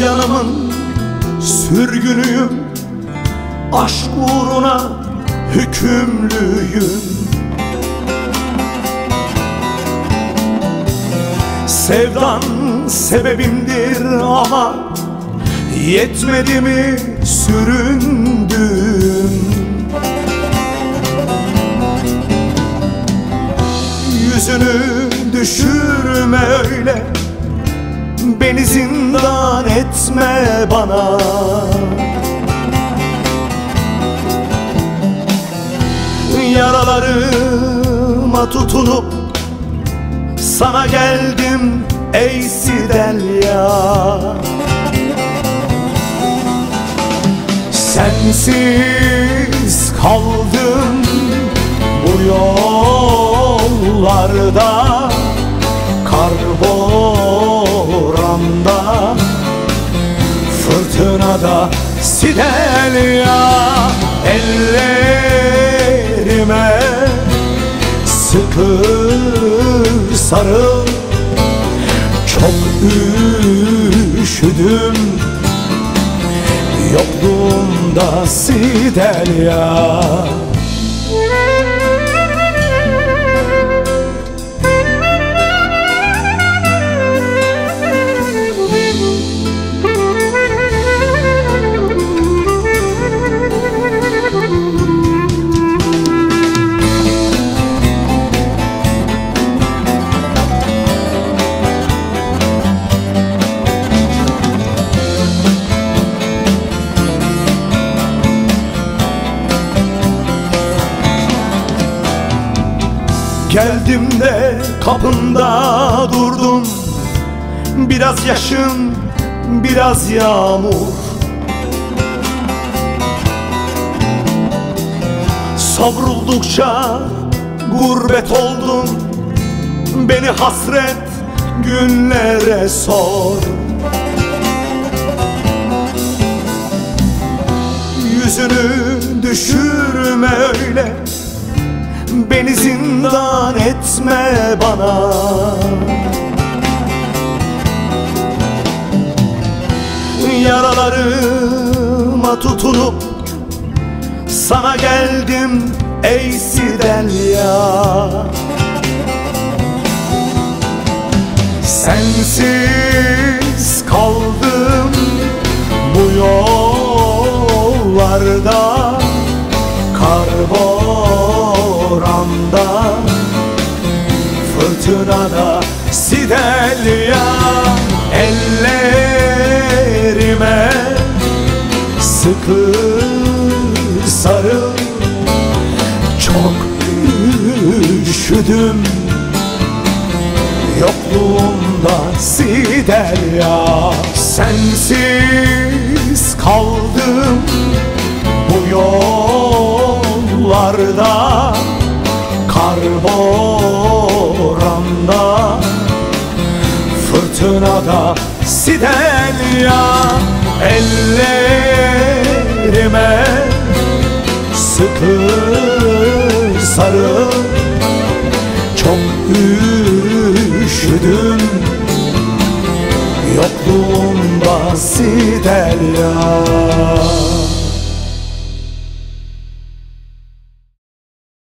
yanımın sürgünüyüm Aşk uğruna hükümlüyüm. Sevdan sebebimdir ama Yetmedi mi süründüm Yüzünü düşürme zindan etme bana. Yaralarıma tutunup Sana geldim ey Sidelya. Sensiz kaldım bu yollarda Sidelya Ellerime sıkı sarıl. Çok üşüdüm Yokluğunda Sidelya Geldim de kapında durdum. Biraz yaşım, biraz yağmur. Savruldukça gurbet oldum. Beni hasret günlere sor. Yüzünü düşürme öyle Beni zindan etme bana. Yaralarıma tutunup Sana geldim ey Sidelya Sensiz kaldım bu yollarda Kar Fırtınada Sidelya Ellerime sıkı sarıl. Çok üşüdüm Yokluğunda Sidelya. Sensiz kaldım bu yollarda. Kar Fırtınada Sidelya Ellerime. Sıkı sarıl Çok üşüdüm. Yokluğunda Sidelya